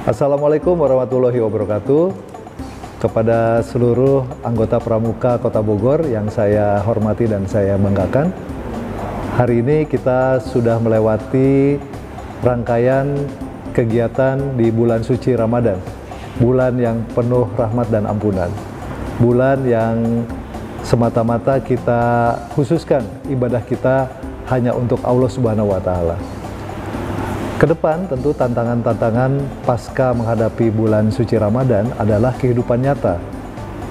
Assalamualaikum warahmatullahi wabarakatuh. Kepada seluruh anggota Pramuka Kota Bogor yang saya hormati dan saya banggakan. Hari ini kita sudah melewati rangkaian kegiatan di bulan suci Ramadan. Bulan yang penuh rahmat dan ampunan. Bulan yang semata-mata kita khususkan ibadah kita hanya untuk Allah Subhanahu wa taala. Ke depan tentu tantangan-tantangan pasca menghadapi bulan suci Ramadan adalah kehidupan nyata.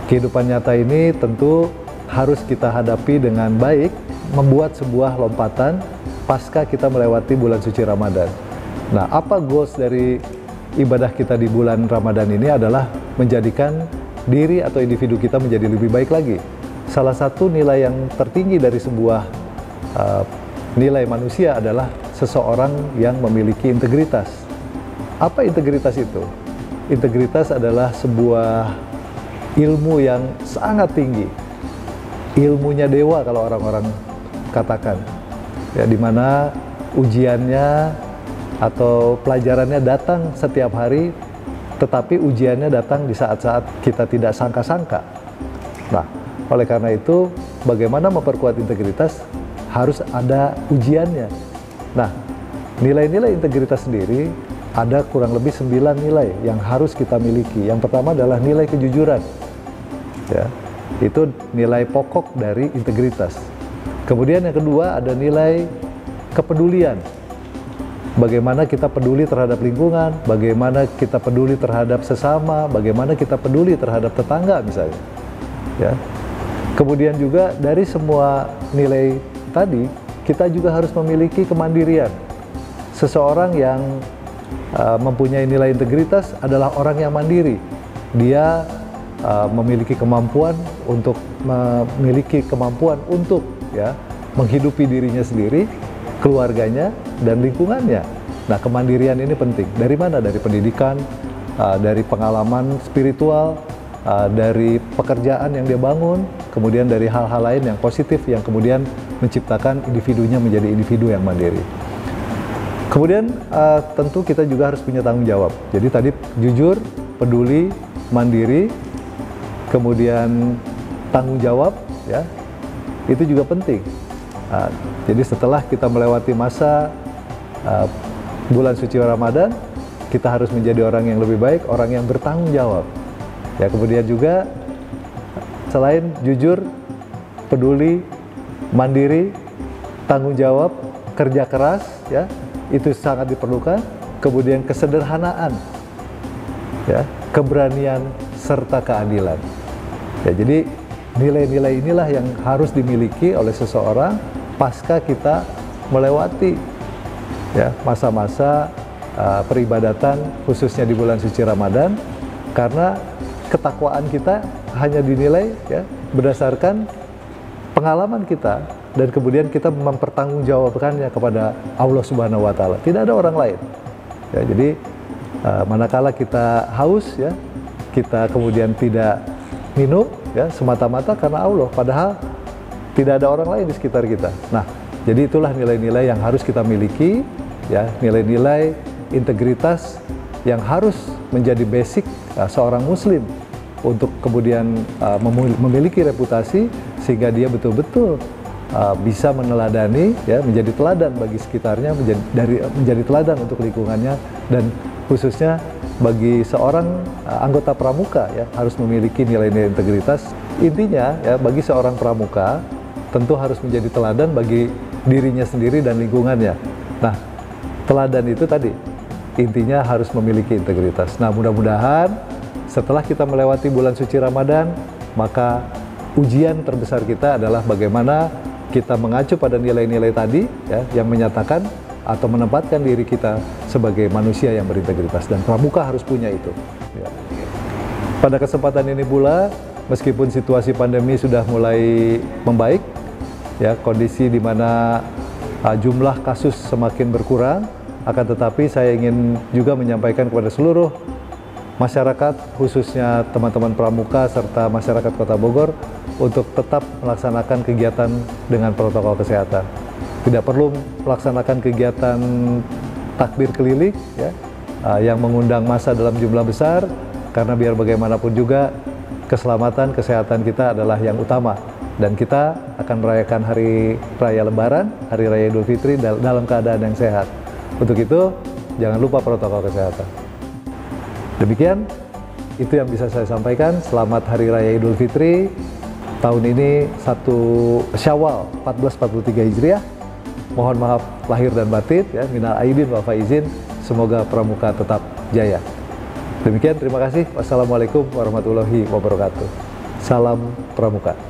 Kehidupan nyata ini tentu harus kita hadapi dengan baik, membuat sebuah lompatan pasca kita melewati bulan suci Ramadan. Nah, apa goals dari ibadah kita di bulan Ramadan ini adalah menjadikan diri atau individu kita menjadi lebih baik lagi. Salah satu nilai yang tertinggi dari sebuah uh, nilai manusia adalah seseorang yang memiliki integritas. Apa integritas itu? Integritas adalah sebuah ilmu yang sangat tinggi. Ilmunya dewa kalau orang-orang katakan. Ya, di mana ujiannya atau pelajarannya datang setiap hari, tetapi ujiannya datang di saat-saat kita tidak sangka-sangka. Nah, oleh karena itu, bagaimana memperkuat integritas harus ada ujiannya Nah, nilai-nilai integritas sendiri ada kurang lebih sembilan nilai yang harus kita miliki. Yang pertama adalah nilai kejujuran. Ya, itu nilai pokok dari integritas. Kemudian yang kedua ada nilai kepedulian. Bagaimana kita peduli terhadap lingkungan, bagaimana kita peduli terhadap sesama, bagaimana kita peduli terhadap tetangga misalnya. Ya. Kemudian juga dari semua nilai tadi kita juga harus memiliki kemandirian. Seseorang yang uh, mempunyai nilai integritas adalah orang yang mandiri. Dia uh, memiliki kemampuan untuk memiliki kemampuan untuk ya menghidupi dirinya sendiri, keluarganya dan lingkungannya. Nah, kemandirian ini penting. Dari mana? Dari pendidikan, uh, dari pengalaman spiritual, uh, dari pekerjaan yang dia bangun, kemudian dari hal-hal lain yang positif yang kemudian menciptakan individunya menjadi individu yang mandiri. Kemudian uh, tentu kita juga harus punya tanggung jawab. Jadi tadi jujur, peduli, mandiri, kemudian tanggung jawab, ya itu juga penting. Uh, jadi setelah kita melewati masa uh, bulan suci Ramadan, kita harus menjadi orang yang lebih baik, orang yang bertanggung jawab. Ya kemudian juga selain jujur, peduli, mandiri, tanggung jawab, kerja keras, ya itu sangat diperlukan. Kemudian kesederhanaan, ya keberanian serta keadilan. Ya jadi nilai-nilai inilah yang harus dimiliki oleh seseorang pasca kita melewati ya masa-masa uh, peribadatan khususnya di bulan suci Ramadan karena ketakwaan kita hanya dinilai ya berdasarkan pengalaman kita dan kemudian kita mempertanggungjawabkannya kepada Allah Subhanahu wa taala. Tidak ada orang lain. Ya, jadi uh, manakala kita haus ya, kita kemudian tidak minum ya semata-mata karena Allah padahal tidak ada orang lain di sekitar kita. Nah, jadi itulah nilai-nilai yang harus kita miliki ya, nilai-nilai integritas yang harus menjadi basic uh, seorang muslim untuk kemudian uh, memiliki reputasi sehingga dia betul-betul uh, bisa meneladani ya menjadi teladan bagi sekitarnya menjadi dari menjadi teladan untuk lingkungannya dan khususnya bagi seorang uh, anggota pramuka ya harus memiliki nilai-nilai integritas. Intinya ya bagi seorang pramuka tentu harus menjadi teladan bagi dirinya sendiri dan lingkungannya. Nah teladan itu tadi intinya harus memiliki integritas. Nah mudah-mudahan setelah kita melewati bulan suci Ramadan, maka ujian terbesar kita adalah bagaimana kita mengacu pada nilai-nilai tadi ya, yang menyatakan atau menempatkan diri kita sebagai manusia yang berintegritas dan pramuka harus punya itu. Ya. Pada kesempatan ini pula, meskipun situasi pandemi sudah mulai membaik, ya kondisi di mana uh, jumlah kasus semakin berkurang, akan tetapi saya ingin juga menyampaikan kepada seluruh masyarakat khususnya teman-teman pramuka serta masyarakat Kota Bogor untuk tetap melaksanakan kegiatan dengan protokol kesehatan. Tidak perlu melaksanakan kegiatan takbir keliling ya. uh, yang mengundang masa dalam jumlah besar karena biar bagaimanapun juga keselamatan kesehatan kita adalah yang utama dan kita akan merayakan hari raya lebaran, hari raya Idul Fitri dalam keadaan yang sehat. Untuk itu, jangan lupa protokol kesehatan. Demikian, itu yang bisa saya sampaikan. Selamat Hari Raya Idul Fitri. Tahun ini satu Syawal 1443 Hijriah. Mohon maaf lahir dan batin ya, minal aidin wa faizin. Semoga pramuka tetap jaya. Demikian, terima kasih. Wassalamualaikum warahmatullahi wabarakatuh. Salam pramuka.